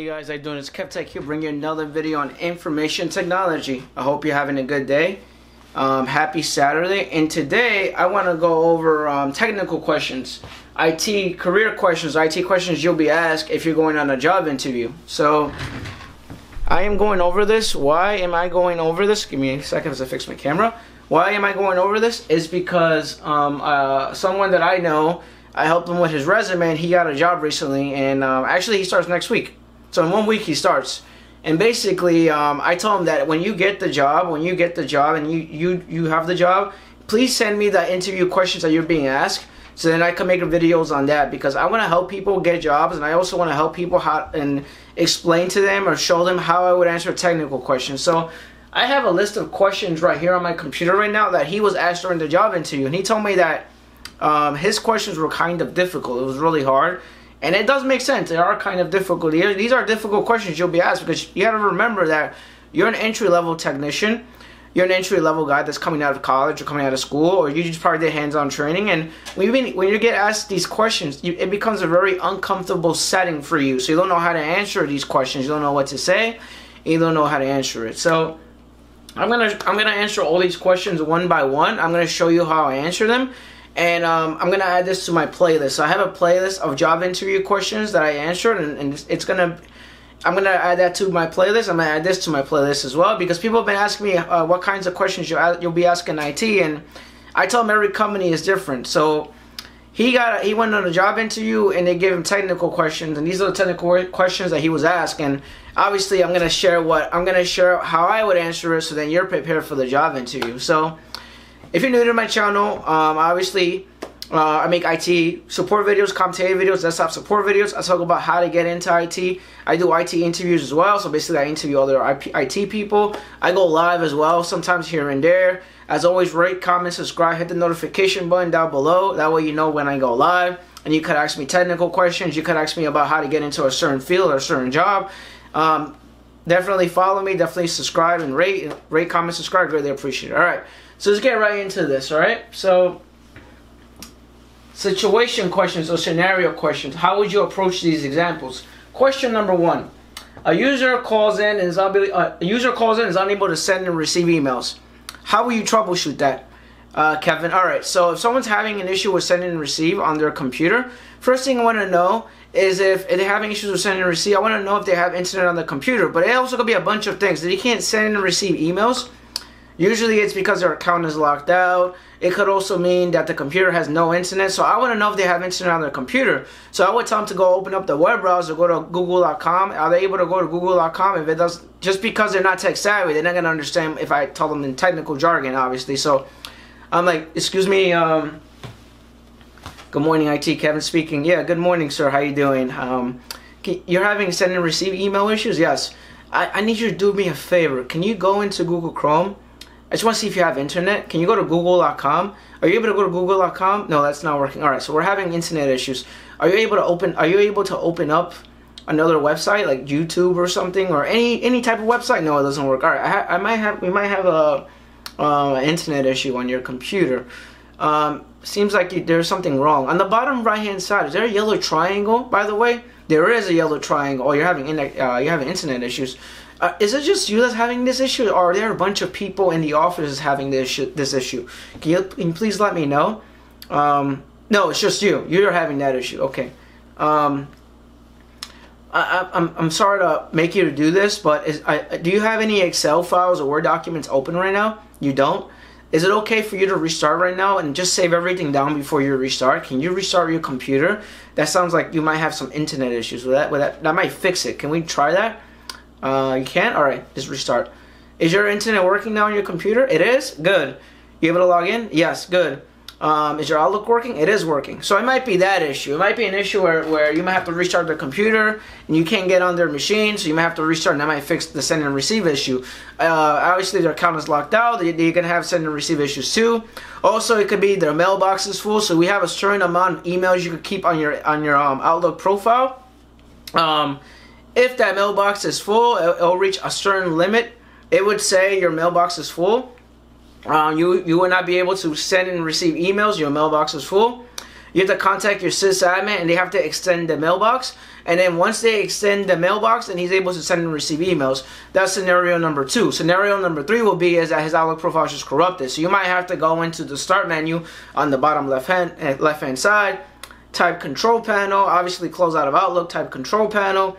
Hey guys, how you doing? It's KevTech here bringing you another video on information technology. I hope you're having a good day. Um, happy Saturday. And today I want to go over um, technical questions, IT career questions, IT questions you'll be asked if you're going on a job interview. So I am going over this. Why am I going over this? Give me a second as I fix my camera. Why am I going over this? Is because um, uh, someone that I know, I helped him with his resume and he got a job recently and um, actually he starts next week. So in one week he starts. And basically, um, I told him that when you get the job, when you get the job and you, you, you have the job, please send me the interview questions that you're being asked so then I can make videos on that because I want to help people get jobs and I also want to help people how and explain to them or show them how I would answer technical questions. So I have a list of questions right here on my computer right now that he was asked during the job interview and he told me that um, his questions were kind of difficult. It was really hard and it does make sense. They are kind of difficult. These are difficult questions you'll be asked because you got to remember that you're an entry level technician. You're an entry level guy that's coming out of college or coming out of school, or you just probably did hands on training. And when you, when you get asked these questions, you, it becomes a very uncomfortable setting for you. So you don't know how to answer these questions. You don't know what to say. you don't know how to answer it. So I'm gonna I'm gonna answer all these questions one by one. I'm gonna show you how I answer them and um, I'm gonna add this to my playlist. So I have a playlist of job interview questions that I answered, and, and it's gonna. I'm gonna add that to my playlist. I'm gonna add this to my playlist as well because people have been asking me uh, what kinds of questions you'll, you'll be asking IT, and I tell them every company is different. So he got he went on a job interview and they gave him technical questions, and these are the technical questions that he was asked. And obviously, I'm gonna share what I'm gonna share how I would answer it, so then you're prepared for the job interview. So. If you're new to my channel, um, obviously uh, I make IT support videos, commentator videos, desktop support videos. I talk about how to get into IT. I do IT interviews as well. So basically I interview other IT people. I go live as well, sometimes here and there. As always, rate, comment, subscribe, hit the notification button down below. That way you know when I go live. And you could ask me technical questions. You could ask me about how to get into a certain field or a certain job. Um, definitely follow me. Definitely subscribe and rate. Rate, comment, subscribe. Greatly appreciate it. All right. So let's get right into this, alright? So, situation questions or scenario questions. How would you approach these examples? Question number one. A user calls in and is unable, uh, a user calls in is unable to send and receive emails. How will you troubleshoot that, uh, Kevin? All right. So if someone's having an issue with sending and receive on their computer, first thing I want to know is if, if they're having issues with sending and receive. I want to know if they have internet on the computer. But it also could be a bunch of things. That they can't send and receive emails Usually it's because their account is locked out. It could also mean that the computer has no internet. So I want to know if they have internet on their computer. So I would tell them to go open up the web browser, go to google.com. Are they able to go to google.com? If it does, just because they're not tech savvy, they're not going to understand if I tell them in technical jargon, obviously. So I'm like, excuse me, um, good morning, IT. Kevin speaking. Yeah, good morning, sir. How you doing? Um, you're having send and receive email issues? Yes. I, I need you to do me a favor. Can you go into Google Chrome? I just want to see if you have internet. Can you go to google.com? Are you able to go to google.com? No, that's not working. All right, so we're having internet issues. Are you able to open are you able to open up another website like YouTube or something or any any type of website? No, it doesn't work. All right, I, I might have we might have a uh, internet issue on your computer. Um, seems like you, there's something wrong. On the bottom right hand side, is there a yellow triangle? By the way, there is a yellow triangle. Oh, you're having uh, you're having internet issues. Uh, is it just you that's having this issue, or are there a bunch of people in the office having this issue? This issue? Can you, can you please let me know? Um, no, it's just you. You're having that issue. Okay. Um, I, am I'm, I'm sorry to make you do this, but is, I, do you have any Excel files or Word documents open right now? You don't? Is it okay for you to restart right now and just save everything down before you restart? Can you restart your computer? That sounds like you might have some internet issues with that. With that, that might fix it. Can we try that? Uh, you can't? Alright, just restart. Is your internet working now on your computer? It is? Good. You able to log in? Yes, good. Um, is your Outlook working? It is working. So it might be that issue. It might be an issue where, where you might have to restart the computer and you can't get on their machine, so you might have to restart and that might fix the send and receive issue. Uh, obviously, their account is locked out. They, they can have send and receive issues too. Also, it could be their mailbox is full, so we have a certain amount of emails you could keep on your on your um, Outlook profile. Um, if that mailbox is full, it'll reach a certain limit. It would say your mailbox is full. Uh, you you will not be able to send and receive emails. Your mailbox is full. you have to contact your sysadmin and they have to extend the mailbox. And then once they extend the mailbox, then he's able to send and receive emails. That's scenario number two. Scenario number three will be is that his Outlook profile is corrupted. So you might have to go into the start menu on the bottom left hand eh, left hand side, type control panel, obviously close out of Outlook, type control panel,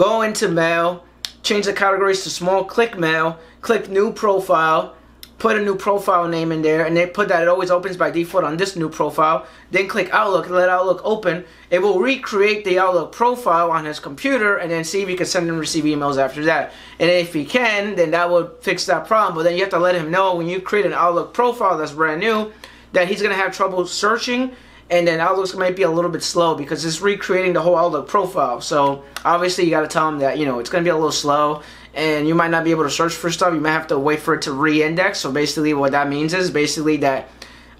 go into mail, change the categories to small, click mail, click new profile put a new profile name in there and they put that it always opens by default on this new profile. Then click Outlook let Outlook open. It will recreate the Outlook profile on his computer and then see if he can send and receive emails after that. And if he can then that would fix that problem. But then you have to let him know when you create an Outlook profile that's brand new that he's gonna have trouble searching and then Outlook might be a little bit slow because it's recreating the whole Outlook profile. So obviously you got to tell them that you know it's going to be a little slow, and you might not be able to search for stuff. You might have to wait for it to re-index. So basically, what that means is basically that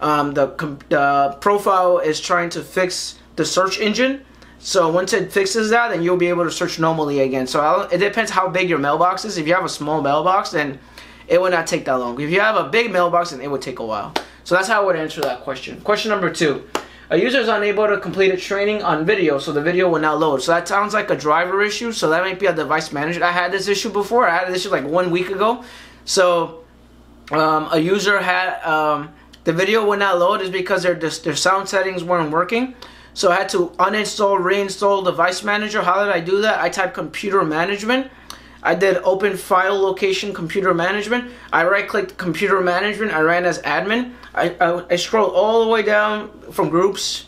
um, the the profile is trying to fix the search engine. So once it fixes that, then you'll be able to search normally again. So it depends how big your mailbox is. If you have a small mailbox, then it will not take that long. If you have a big mailbox, then it would take a while. So that's how I would answer that question. Question number two. A user is unable to complete a training on video, so the video will not load. So that sounds like a driver issue, so that might be a device manager. I had this issue before. I had this issue like one week ago. So um, a user had um, the video would not load is because their their sound settings weren't working. So I had to uninstall, reinstall device manager. How did I do that? I typed computer management. I did open file location computer management. I right clicked computer management. I ran as admin. I, I, I scroll all the way down from groups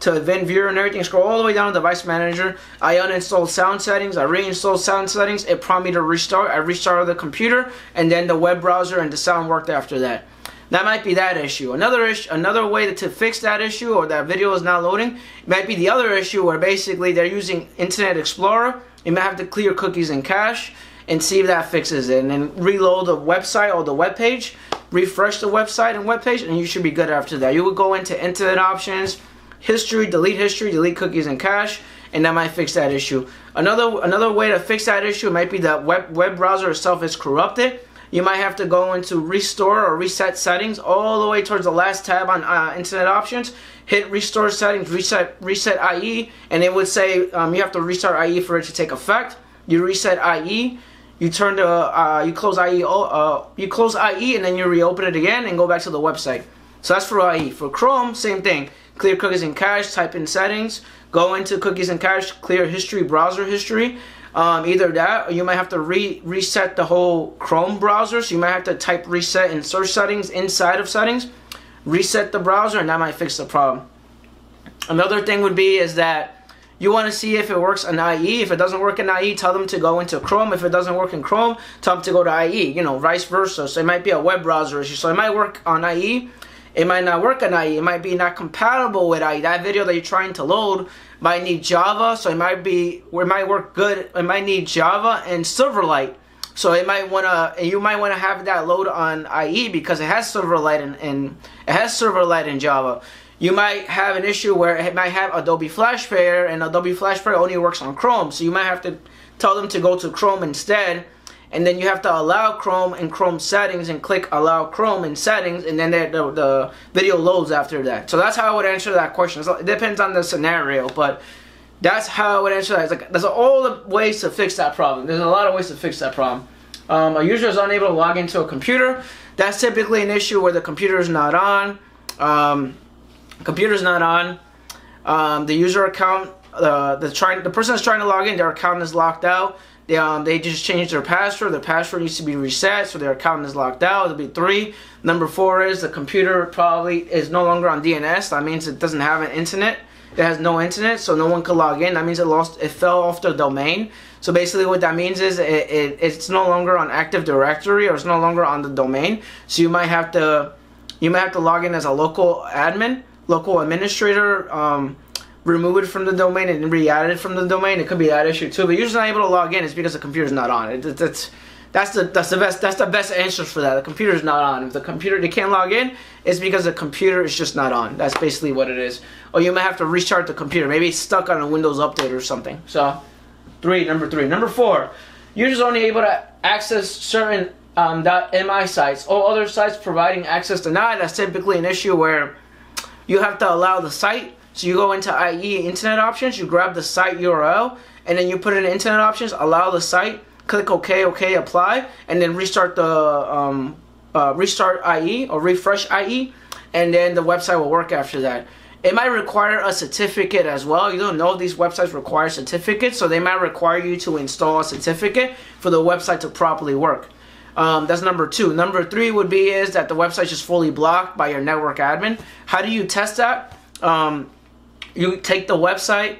to event viewer and everything. Scroll all the way down to device manager. I uninstalled sound settings. I reinstalled sound settings. It prompted me to restart. I restarted the computer and then the web browser and the sound worked after that. That might be that issue. Another issue, another way to fix that issue or that video is not loading might be the other issue where basically they're using Internet Explorer. You might have to clear cookies and cache and see if that fixes it. And then reload the website or the web page refresh the website and web page and you should be good after that. You would go into internet options history delete history delete cookies and cache and that might fix that issue. Another another way to fix that issue might be that web web browser itself is corrupted you might have to go into restore or reset settings all the way towards the last tab on uh, internet options hit restore settings reset reset IE and it would say um, you have to restart IE for it to take effect you reset IE you turn to uh, you close IE uh, you close IE and then you reopen it again and go back to the website. So that's for IE. For Chrome, same thing. Clear cookies and cache, type in settings, go into cookies and cache, clear history, browser history. Um, either that or you might have to re reset the whole Chrome browser. So you might have to type reset in search settings inside of settings, reset the browser, and that might fix the problem. Another thing would be is that you want to see if it works in IE. If it doesn't work in IE, tell them to go into Chrome. If it doesn't work in Chrome, tell them to go to IE. You know, vice versa. So it might be a web browser issue. So it might work on IE. It might not work on IE. It might be not compatible with IE. That video that you're trying to load might need Java. So it might be, it might work good. It might need Java and Silverlight. So it might want to, you might want to have that load on IE because it has Silverlight and, and it has Silverlight in Java you might have an issue where it might have Adobe Flash Player and Adobe Flash Player only works on Chrome. So you might have to tell them to go to Chrome instead. And then you have to allow Chrome in Chrome settings and click allow Chrome in settings and then the, the, video loads after that. So that's how I would answer that question. It depends on the scenario, but that's how I would answer that. It's like, there's all the ways to fix that problem. There's a lot of ways to fix that problem. Um, a user is unable to log into a computer. That's typically an issue where the computer is not on. Um, computer's not on. Um, the user account, uh, the trying, the person is trying to log in, their account is locked out. They, um, they just changed their password. Their password needs to be reset, so their account is locked out. It'll be three. Number four is the computer probably is no longer on DNS. That means it doesn't have an internet. It has no internet, so no one can log in. That means it lost, it fell off the domain. So basically, what that means is it, it it's no longer on Active Directory or it's no longer on the domain. So you might have to, you might have to log in as a local admin local administrator um, remove it from the domain and re-add it from the domain. It could be that issue too. But you're just not able to log in. It's because the computer's not on. It, it, that's that's the that's the best that's the best answer for that. The computer's not on. If the computer they can't log in, it's because the computer is just not on. That's basically what it is. Or you might have to restart the computer. Maybe it's stuck on a Windows update or something. So, three, number three, number four. You're just only able to access certain um, .mil sites. All other sites providing access denied. That's typically an issue where you have to allow the site So you go into IE Internet Options, you grab the site URL, and then you put in Internet Options, allow the site, click OK, OK, apply, and then restart the um, uh, restart IE or refresh IE, and then the website will work after that. It might require a certificate as well. You don't know these websites require certificates, so they might require you to install a certificate for the website to properly work. Um, that's number two. Number three would be is that the website is fully blocked by your network admin. How do you test that? Um, you take the website,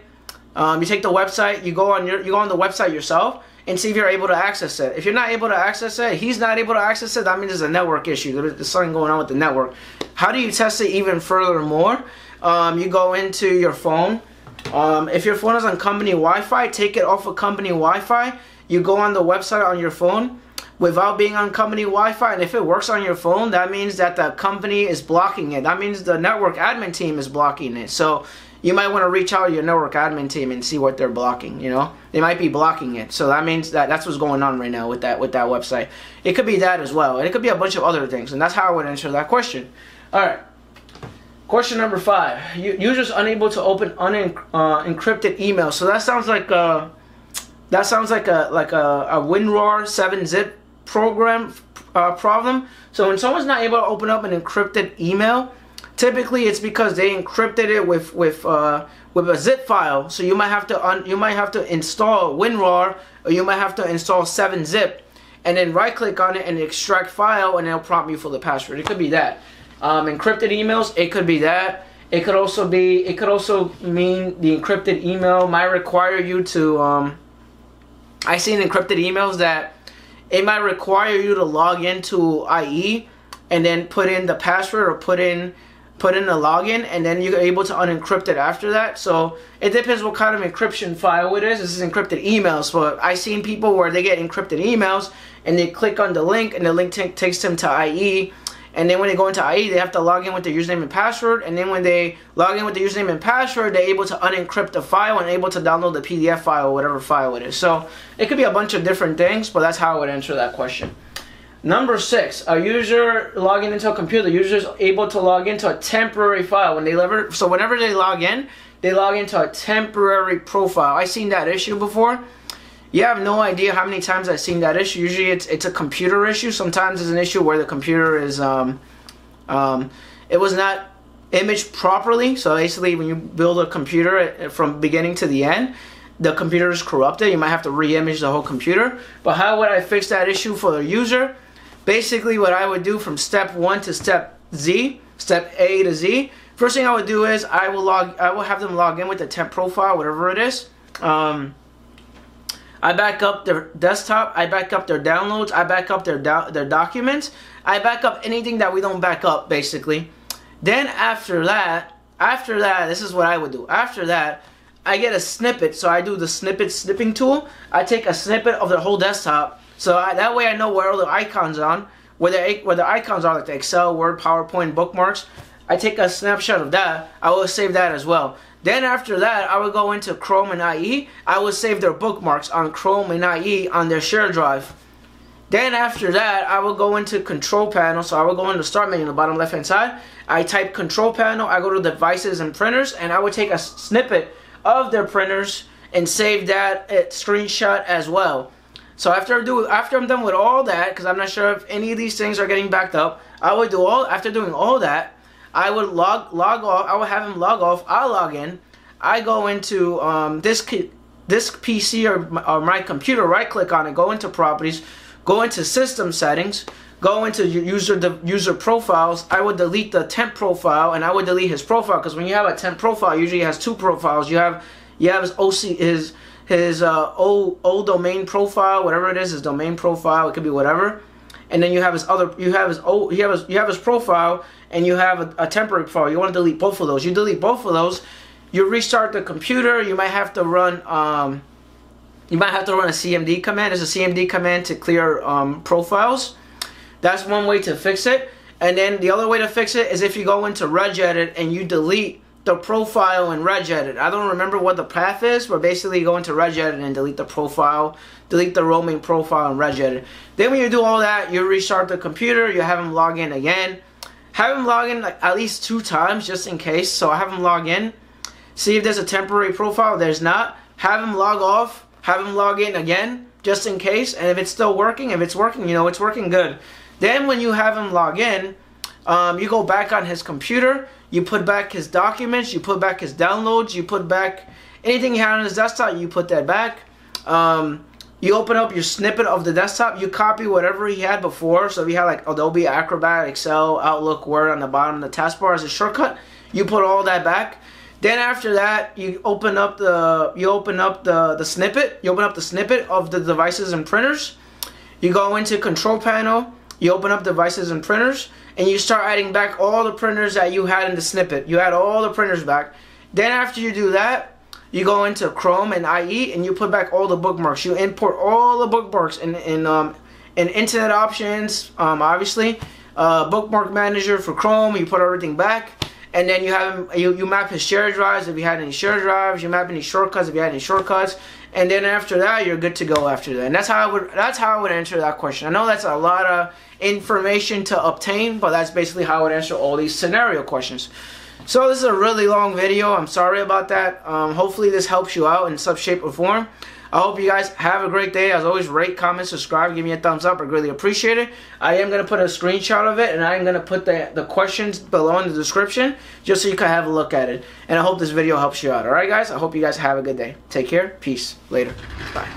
um, you take the website, you go on your, you go on the website yourself and see if you're able to access it. If you're not able to access it, he's not able to access it. That means there's a network issue. There's something going on with the network. How do you test it even further more? Um, you go into your phone. Um, if your phone is on company Wi-Fi, take it off of company Wi-Fi. You go on the website on your phone without being on company Wi-Fi. And if it works on your phone, that means that the company is blocking it. That means the network admin team is blocking it. So you might want to reach out to your network admin team and see what they're blocking. You know, they might be blocking it. So that means that that's what's going on right now with that with that website. It could be that as well, and it could be a bunch of other things. And that's how I would answer that question. All right. Question number five: Users unable to open unencrypted uh, emails. So that sounds like a, that sounds like a like a, a WinRAR seven zip program uh, problem. So when someone's not able to open up an encrypted email, typically it's because they encrypted it with with uh, with a zip file. So you might have to un- you might have to install WinRAR or you might have to install 7-zip and then right click on it and extract file and it'll prompt you for the password. It could be that. Um, encrypted emails, it could be that. It could also be it could also mean the encrypted email might require you to um, I seen encrypted emails that it might require you to log into IE and then put in the password or put in put in a login and then you're able to unencrypt it after that so it depends what kind of encryption file it is this is encrypted emails but I've seen people where they get encrypted emails and they click on the link and the link takes them to IE and then when they go into IE, they have to log in with their username and password. And then when they log in with the username and password, they're able to unencrypt the file and able to download the PDF file or whatever file it is. So it could be a bunch of different things, but that's how I would answer that question. Number six, a user logging into a computer, the user is able to log into a temporary file. When they ever, so whenever they log in, they log into a temporary profile. I've seen that issue before you have no idea how many times I've seen that issue. Usually it's it's a computer issue. Sometimes it's an issue where the computer is um, um, it was not imaged properly. So basically, when you build a computer from beginning to the end, the computer is corrupted. You might have to re-image the whole computer. But how would I fix that issue for the user? Basically, what I would do from step one to step Z, step A to Z. First thing I would do is I will log. I will have them log in with the temp profile, whatever it is. Um, I back up their desktop, I back up their downloads, I back up their do their documents, I back up anything that we don't back up basically. Then after that, after that, this is what I would do. After that, I get a snippet, so I do the snippet snipping tool. I take a snippet of the whole desktop, so I, that way I know where all the icons on, where the where the icons are, like the Excel, Word, PowerPoint, bookmarks. I take a snapshot of that. I will save that as well. Then after that, I will go into Chrome and IE. I will save their bookmarks on Chrome and IE on their share drive. Then after that, I will go into control panel. So I will go into start menu on the bottom left hand side. I type control panel. I go to devices and printers and I will take a snippet of their printers and save that uh, screenshot as well. So after I do after I'm done with all that, because I'm not sure if any of these things are getting backed up, I would do all after doing all that, I would log log off. I would have him log off. I log in. I go into um, this this PC or my, or my computer. Right click on it. Go into properties. Go into system settings. Go into user the user profiles. I would delete the temp profile and I would delete his profile because when you have a temp profile, usually has two profiles. You have you have his OC his his uh, old old domain profile, whatever it is, his domain profile. It could be whatever. And then you have his other you have his old, you have his you have his profile and you have a, a temporary profile. You want to delete both of those. You delete both of those you restart the computer you might have to run um, you might have to run a cmd command. There's a cmd command to clear um, profiles. That's one way to fix it. And then the other way to fix it is if you go into regedit and you delete the profile in regedit i don't remember what the path is but basically go into regedit and delete the profile delete the roaming profile and regedit. Then when you do all that, you restart the computer, you have him log in again. Have him log in like at least two times just in case. So I have him log in. See if there's a temporary profile. There's not. Have him log off. Have him log in again, just in case. And if it's still working, if it's working, you know, it's working good. Then when you have him log in, um, you go back on his computer. You put back his documents. You put back his downloads. You put back anything he had on his desktop. You put that back. Um, you open up your snippet of the desktop, you copy whatever he had before. So if you had like Adobe Acrobat, Excel, Outlook, Word on the bottom of the taskbar as a shortcut, you put all that back. Then after that, you open up the you open up the the snippet. You open up the snippet of the devices and printers. You go into Control Panel. You open up devices and printers, and you start adding back all the printers that you had in the snippet. You add all the printers back. Then after you do that, you go into Chrome and IE and you put back all the bookmarks. You import all the bookmarks in in um in Internet Options, um, obviously, uh, Bookmark Manager for Chrome. You put everything back, and then you have you you map his share drives if you had any share drives. You map any shortcuts if you had any shortcuts, and then after that you're good to go. After that, and that's how I would that's how I would answer that question. I know that's a lot of information to obtain, but that's basically how I would answer all these scenario questions. So this is a really long video. I'm sorry about that. Um, hopefully this helps you out in some shape or form. I hope you guys have a great day. As always, rate, comment, subscribe, give me a thumbs up. I greatly appreciate it. I am going to put a screenshot of it, and I am going to put the, the questions below in the description just so you can have a look at it. And I hope this video helps you out. Alright, guys? I hope you guys have a good day. Take care. Peace. Later. Bye.